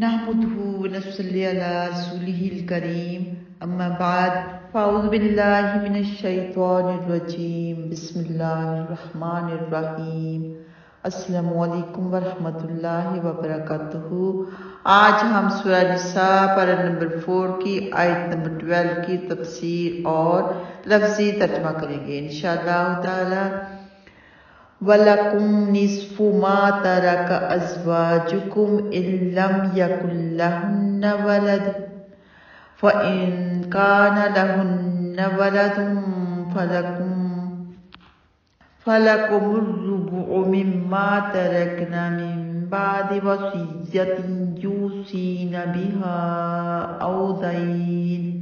नहमदहू वनसल्ली अला आज हम सूरह निसा पर नंबर फोर की आयत नंबर ट्वेल्व की तफसीर और लफ्जी तर्जमा करेंगे ताला वलकुम निस्फु मा तरक अज़वाजुकुम इल्लम यकुल्लहुन्न वलद फ़इन कान लहुन्न वलदुम फलकुम फलकुम रुबु मिम्मा तरकना मिन बाद वसियतिन यूसीन बिहा औ दैन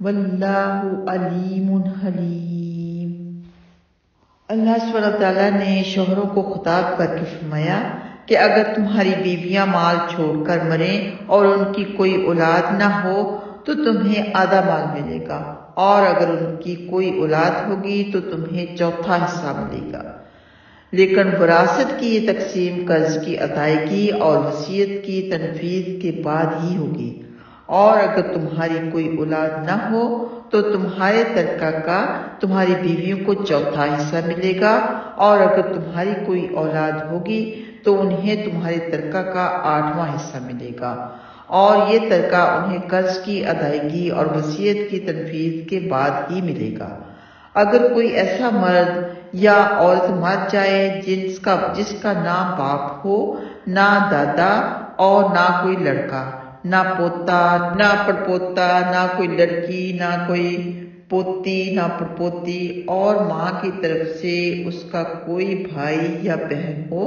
वल्लाहु अलीमुन हलीम अल्लाह ताला ने शोहरों को खिताब करके फरमाया कि अगर तुम्हारी बीवियाँ माल छोड़कर मरें और उनकी कोई औलाद ना हो तो तुम्हें आधा माल मिलेगा। और अगर उनकी कोई औलाद होगी तो तुम्हें चौथा हिस्सा मिलेगा। लेकिन विरासत की ये तकसीम कर्ज की अदायगी और वसीयत की तनफीज के बाद ही होगी। और अगर तुम्हारी कोई औलाद न हो तो तुम्हारे तरका का तुम्हारी बीवियों को चौथा हिस्सा मिलेगा। और अगर तुम्हारी कोई औलाद होगी तो उन्हें तुम्हारे तरका का आठवां हिस्सा मिलेगा। और ये तरका उन्हें कर्ज की अदायगी और वसीयत की तनफीज के बाद ही मिलेगा। अगर कोई ऐसा मर्द या औरत मर जाए जिसका जिसका ना बाप हो, ना दादा और ना कोई लड़का ना पोता, ना पड़पोता, ना कोई लड़की, ना कोई पोती, ना पड़पोती। और माँ की तरफ़ से उसका कोई भाई या बहन हो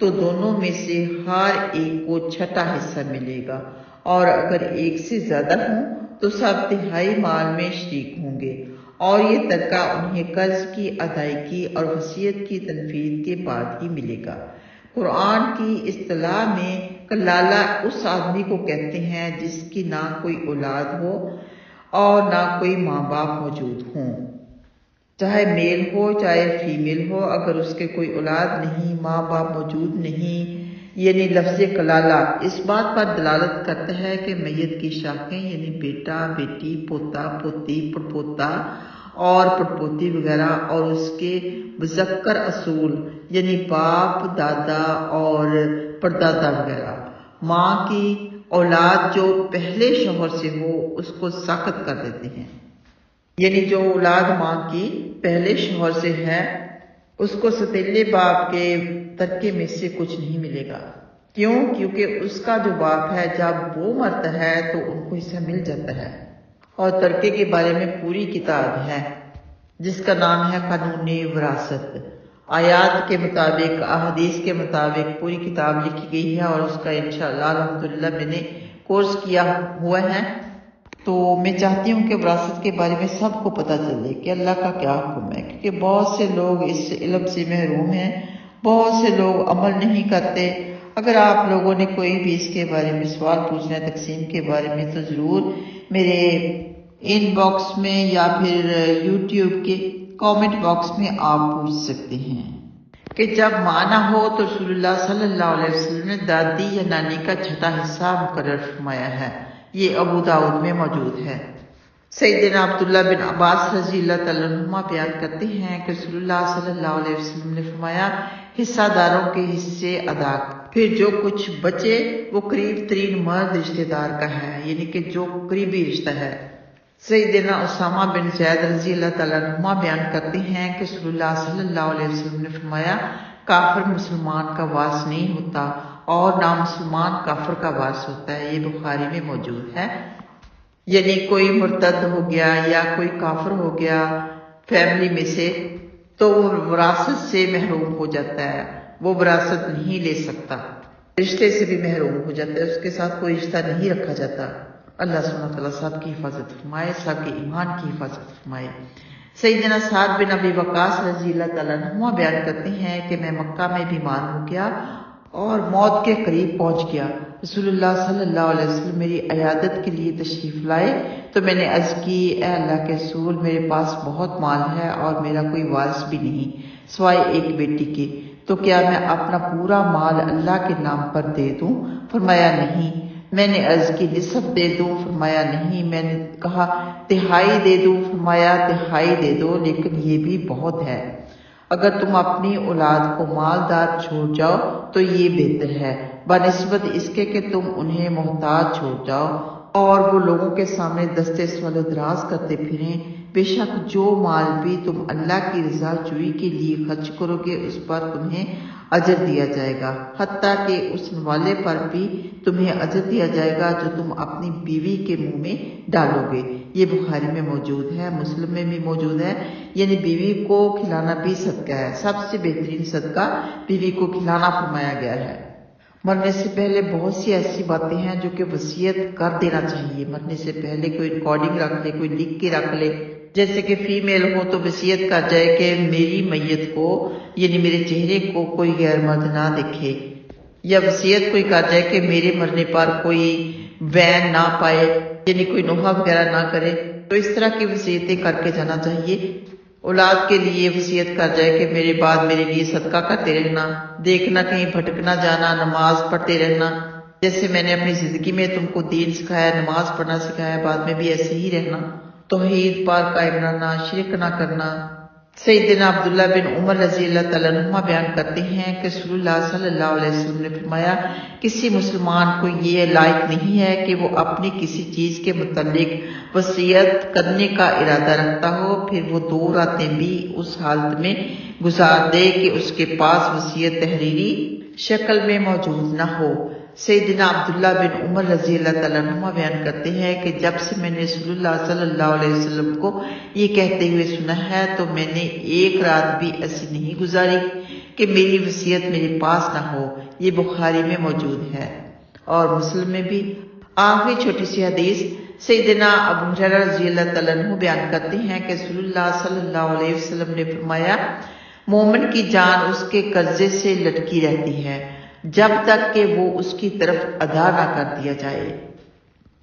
तो दोनों में से हर एक को छठा हिस्सा मिलेगा। और अगर एक से ज़्यादा हो तो सब तिहाई माल में शरीक होंगे। और ये तड़का उन्हें कर्ज की अदायगी और वसीयत की तनफीद के बाद ही मिलेगा। कुरान की इस्तलाह में कलाला उस आदमी को कहते हैं जिसकी ना कोई औलाद हो और ना कोई माँ बाप मौजूद हों। चाहे मेल हो, चाहे फीमेल हो, अगर उसके कोई औलाद नहीं माँ बाप मौजूद नहीं, यानी लफ्ज कलाला, इस बात पर दलालत करता है कि मैयत की शाखें, यानी बेटा, बेटी, पोता, पोती पड़पोता और पड़पोती वगैरह और उसके मुजक्कर असूल, यानी बाप, दादा और परदादा वगैरह। माँ की औलाद जो पहले शोहर से हो, उसको सख्त कर देते हैं। यानी जो औलाद माँ की पहले शोहर से है, उसको सतीले बाप के तरके में से कुछ नहीं मिलेगा। क्यों? क्योंकि उसका जो बाप है, जब वो मरता है तो उनको हिस्सा मिल जाता है। और तरके के बारे में पूरी किताब है, जिसका नाम है कानून विरासत। आयात के मुताबिक, अहदीस के मुताबिक पूरी किताब लिखी गई है और उसका इंशाल्लाह अलहमदुल्ला मैंने कोर्स किया हुआ है। तो मैं चाहती हूँ कि विरासत के बारे में सबको पता चले कि अल्लाह का क्या हुक्म है, क्योंकि बहुत से लोग इस इलम से महरूम हैं, बहुत से लोग अमल नहीं करते। अगर आप लोगों ने कोई भी इसके बारे में सवाल पूछना है, तकसीम के बारे में तो ज़रूर मेरे इनबॉक्स में या फिर यूट्यूब के कमेंट बॉक्स में आप पूछ सकते हैं कि जब माना हो तो रसूलुल्लाह सल्लल्लाहु अलैहि वसल्लम ने दादी या नानी का छठा हिस्सा मुकर फरमाया है। ये अबू दाऊद में मौजूद है। सईदना अब्दुल्ला बिन अब्बास रज़ी अल्लाह बयान करते हैं कि रसूलुल्लाह सल्लल्लाहु अलैहि वसल्लम ने फरमाया, हिस्सादारों के हिस्से अदा फिर जो कुछ बचे, वो करीब तरीन मर्द रिश्तेदार का है, यानी कि जो करीबी रिश्ता है। सईदना उसामा बिन जैद रज़ी तला बयान करते हैं कि सल्लल्लाहु अलैहि वसल्लम ने फरमाया, काफिर मुसलमान का वास नहीं होता और ना मुसलमान काफिर का वास होता है। ये बुखारी में मौजूद है। यानी कोई मुर्तद हो गया या कोई काफिर हो गया फैमिली में से तो वो विरासत से महरूम हो जाता है। वो विरासत नहीं ले सकता। रिश्ते से भी महरूम हो जाता है। उसके साथ कोई रिश्ता नहीं रखा जाता। अल्लाह सुना सब की हिफाजत फरमाए, सबके ईमान की हिफाजत फरमाए। सईदना साद बिन अबी वकास रज़ी अल्लाह बयान करते हैं कि मैं मक्का में बीमार हो गया और मौत के करीब पहुँच गया। रसूलुल्लाह सल्लल्लाहु अलैहि वसल्लम मेरी अयादत के लिए तशरीफ़ लाए। तो मैंने अर्ज़ की अल्लाह के रसूल, मेरे पास बहुत माल है और मेरा कोई वारिस भी नहीं सवाए एक बेटी के। तो क्या मैं अपना पूरा माल अल्लाह के नाम पर दे दूँ? फरमाया, नहीं। मैंने अर्ज़ की निसफ दे दूँ, फरमाया, नहीं, मैंने कहा, तिहाई दे दूँ, फरमाया, तिहाई दे दो, लेकिन ये भी बहुत है। अगर तुम अपनी औलाद को मालदार छोड़ जाओ तो ये बेहतर है। बनस्बत इसके कि तुम उन्हें मोहताज छोड़ जाओ और वो लोगों के सामने दस्ते सवाल दराज करते फिरें। बेशक जो माल भी तुम अल्लाह की रजा चुई के लिए खर्च करोगे, उस पर तुम्हें अजर दिया जाएगा हती कि उस वाले पर भी तुम्हें अजर दिया जाएगा जो तुम अपनी बीवी के मुँह में डालोगे। ये बुखारी में मौजूद है, मुस्लिम में भी मौजूद है। यानी बीवी को खिलाना भी सदका है। सबसे बेहतरीन सदका बीवी को खिलाना फरमाया गया है। मरने से पहले बहुत सी ऐसी बातें हैं जो कि वसीयत कर देना चाहिए। मरने से पहले कोई रिकॉर्डिंग रख ले, कोई लिख के रख ले। जैसे कि फीमेल हो तो वसीयत कर जाए कि मेरी मैयत को, यानी मेरे चेहरे को कोई गैर मर्द ना देखे। या वसीयत कोई कर जाए कि मेरे मरने पर कोई वैन ना पाए, यानी कोई नोहा वगैरह ना करे तो इस तरह की वसीयतें करके जाना चाहिए। औलाद के लिए वसीयत कर जाए कि मेरे बाद मेरे लिए सदका करते रहना, देखना, कहीं भटकना जाना, नमाज़ पढ़ते रहना। जैसे मैंने अपनी ज़िंदगी में तुमको दीन सिखाया, नमाज़ पढ़ना सिखाया, बाद में भी ऐसे ही रहना। तोहीद पर कायम रहना, शिरक ना करना सईदना अब्दुल्ला बिन उमर रज़ी अल्लाह बयान करते हैं कि वसल्लम ने फरमाया, किसी मुसलमान को ये लायक नहीं है कि वो अपनी किसी चीज़ के मुतलिक वसीयत करने का इरादा रखता हो, फिर वो दो रातें भी उस हालत में गुजार दे कि उसके पास वसीयत तहरीरी शक्ल में मौजूद न हो। सईदना अब्दुल्ला बिन उमर रज़ी अल्लाह बयान करते हैं कि जब से मैंने सल्लल्लाहु अलैहि वसल्लम को ये कहते हुए सुना है तो मैंने एक रात भी ऐसी नहीं गुजारी कि मेरी वसीयत मेरे पास ना हो। ये बुखारी में मौजूद है। और मुस्लिम में भी आखिरी छोटी सी हदीस सईदना अबू रज़ी अल्लाह बयान करते हैं कि सल्लल्लाहु अलैहि वसल्लम ने फरमाया, मोमिन की जान उसके कर्जे से लटकी रहती है। जब तक कि वो उसकी तरफ़ अदा ना कर दिया जाए।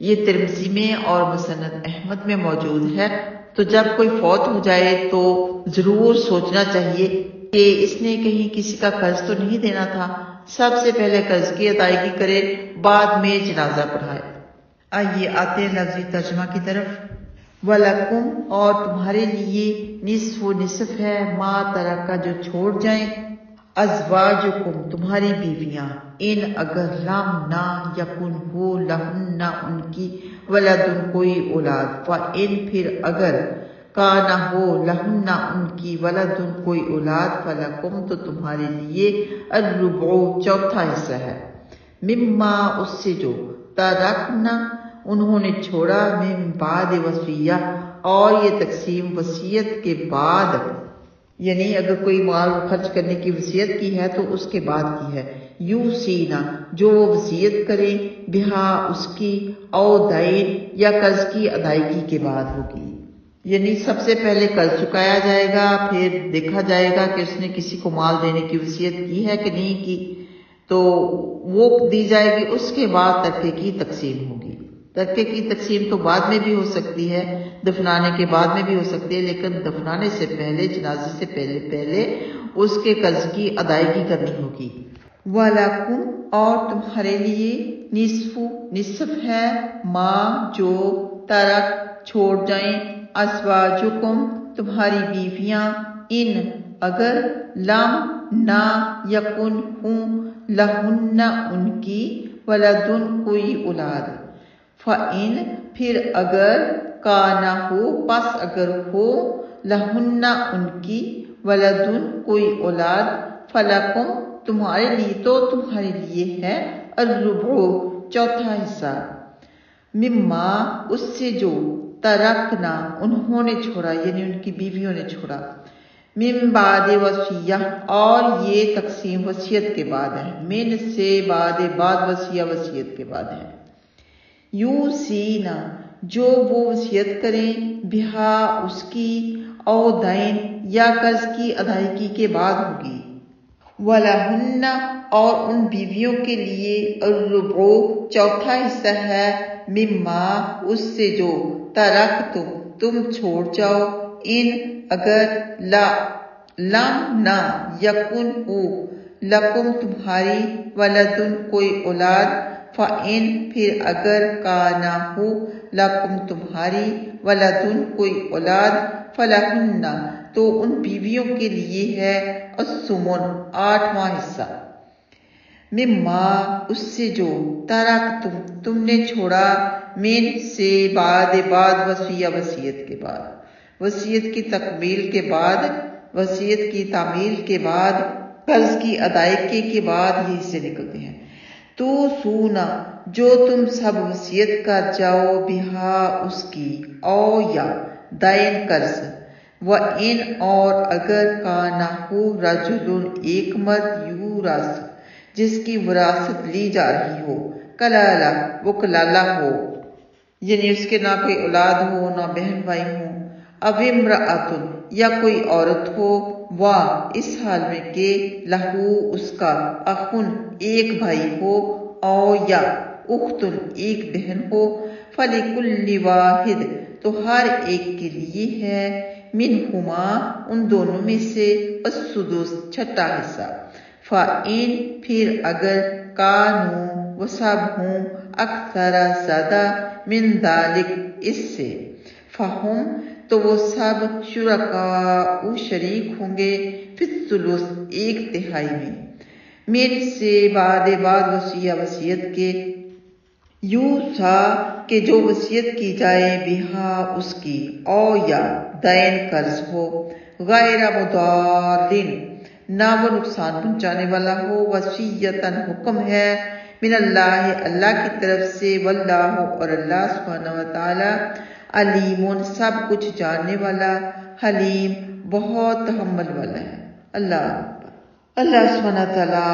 ये तिरमसी में और मुसनत अहमद में मौजूद है। तो जब कोई फौत हो जाए तो ज़रूर सोचना चाहिए कि इसने कहीं किसी का कर्ज तो नहीं देना था। सबसे पहले कर्ज की अदायगी करे, बाद में जनाजा पढ़ाए आइए आते लफ्जी तर्जमा की तरफ़। वलकुम, और तुम्हारे लिए निसफ निसफ है। माँ तरह का जो छोड़ जाए। अजवाजुकुम, तुम्हारी बीवियाँ। इन अगर लम ना यकुन हो लहन्ना उनकी वलदुन कोई औलाद। व इन फिर अगर का ना हो लहन्ना उनकी वलदुन कोई औलाद, फलकुम तो तुम्हारे लिए अरुबो चौथा हिस्सा है। मिम्मा, उससे जो तरकना उन्होंने छोड़ा, मिम बाद वसिया, और ये तकसीम, वसीयत के बाद यानी अगर कोई माल खर्च करने की वसीयत की है तो उसके बाद की है। यू सीना जो वो वसीयत करे, बिहा उसकी औदाइन या कर्ज की अदायगी के बाद होगी। यानी सबसे पहले कर्ज चुकाया जाएगा, फिर देखा जाएगा कि उसने किसी को माल देने की वसीयत की है कि नहीं की। तो वो दी जाएगी, उसके बाद तर्के की तकसीम होगी। तर्के की तकसीम तो बाद में भी हो सकती है, दफनाने के बाद में भी हो सकती है, लेकिन दफनाने से पहले, जनाजे से पहले पहले उसके कर्ज की अदायगी करनी होगी। वालाकुम, और तुम्हारे लिए निसफु, निसफ है, माँ, जो, तरक, छोड़ जाए, असवाजुकुम, तुम्हारी बीवियाँ, इन, अगर लम, ना, यकुन, हूँ, लहुन्ना, उनकी, वलदुन, कोई औलाद। फ़इन, फिर अगर का ना हो, पस अगर हो, लहुन्ना उनकी, वलदुन कोई औलाद, फलकुम, तुम्हारे लिए तो तुम्हारे लिए है, अर्रुबो, चौथा हिस्सा। मिम्मा, उससे जो तरकना उन्होंने छोड़ा, यानी उनकी बीवियों ने छोड़ा। मिम बाद और ये तकसीम वसीयत के बाद है। मिन से बाद बाद वसिया, वसीयत के बाद है। यू सीना, जो वो वसीयत करें, बिहा उसकी औदैन या कर्ज की अदायगी के बाद होगी। वलाहन्ना, और उन बीवियों के लिए रुबो चौथा हिस्सा है, मिम्मा, उससे जो तरक तुम तुम छोड़ जाओ। इन अगर ला, लम ना, यकुन हो, लकुम तुम्हारी वलदुन कोई औलाद फ़िन फिर अगर का ना हो लकुम तुम्हारी, वलदुन, कोई औलाद, फलहन्ना तो उन बीवियों के लिए है असुमन आठवां हिस्सा। मिम्मा, उससे जो तरक तुम, तुमने छोड़ा, मेन से बाद बाद वसिया, वसीयत के बाद। वसीयत की तकमील के बाद, वसीयत की तामील के बाद, कर्ज की अदायगी के बाद ये हिस्से निकलते हैं। तो सूना, जो तुम सब वसीयत कर जाओ, बिहा उसकी ओ या दायन कर्ज। व इन और अगर का ना हो रजुल एक मर्द यू रस, जिसकी विरासत ली जा रही हो, कलाला वो कलाला हो। यानी उसके ना कोई औलाद हो, ना बहन भाई हो अविम्रातुन या कोई औरत हो वाह इस हाल में के लहू उसका अखुन एक भाई हो और या उख्तुन एक बहन हो फलिकुल्ली वाहिद तो हर एक के लिए है। मिन हुमा उन दोनों में से असुदुस छठा हिस्सा। फ़ाइन फिर अगर कानू वो सब हूँ अक्सरा ज़्यादा मिन दालिक इससे। फ़ाहुम तो वो सब शुरका शरीक होंगे फिसुलुस एक तिहाई में। मेरे से बाद बाद वसिया वसीयत के, यू सा के जो वसीयत की जाए बिहा उसकी ओ या दैन कर्ज हो, गैर मुदालिन ना वो नुकसान पहुँचाने वाला हो, वसीयतन हुक्म है मिन अल्लाह अल्लाह की तरफ़ से, वल्लाह और अल्लाह सुब्हानहू व अलीमुन सब कुछ जानने वाला हलीम बहुत तहम्मल वाला है। अल्लाह अल्लाह सुबहाना तला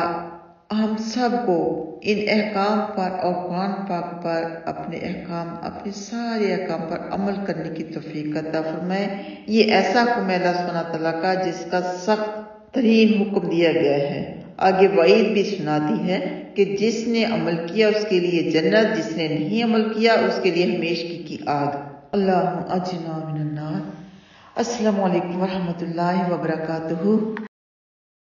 हम सबको इन अहकाम पर और कुरान पाक पर अपने अहकाम अपने सारे अहकाम पर अमल करने की तोफीक अता फरमाए। ये ऐसा हुक्म है अल्लाह तला का जिसका सख्त तरीन हुक्म दिया गया है। आगे वईद भी सुनाती है कि जिसने अमल किया उसके लिए जन्नत जिसने नहीं अमल किया उसके लिए हमेश की, की आग। अल्लाह अजना अस्सलाम वालेकुम वरहमतुल्लाहि वबरकातुहू।